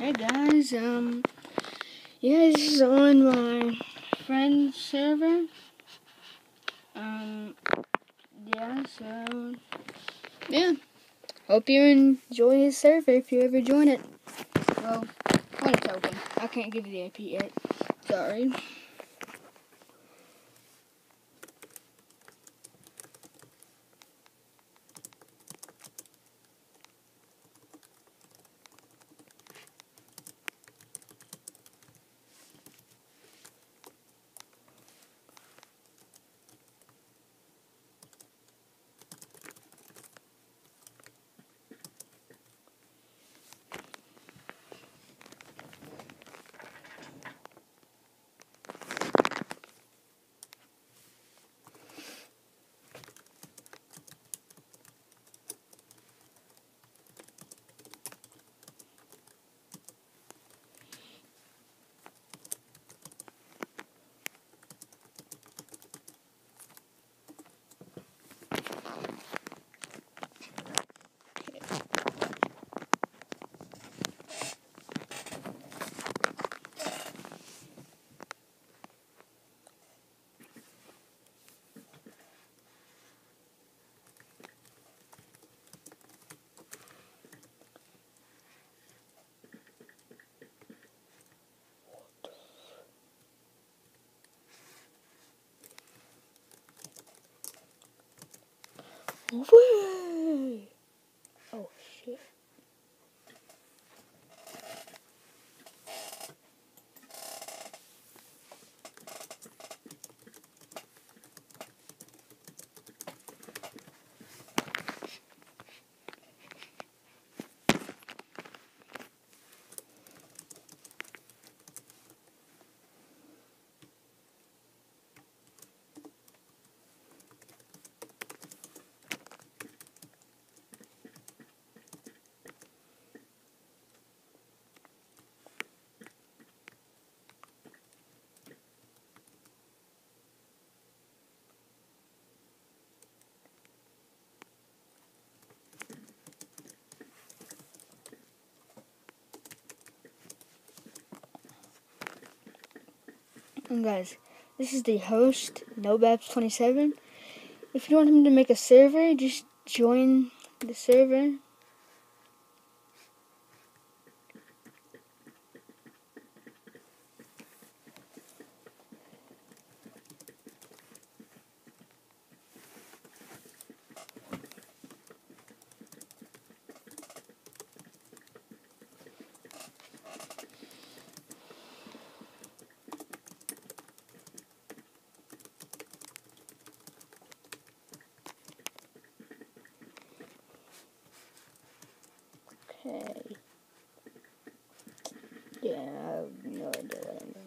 Hey guys, um, yeah, this is on my friend's server. Um, yeah, so, yeah. Hope you enjoy his server if you ever join it. Well, when it's open. I can't give you the IP yet. Sorry. 不会。And guys, this is the host, NoBabs27. If you want him to make a server, just join the server. Okay. Yeah, I have no idea what I'm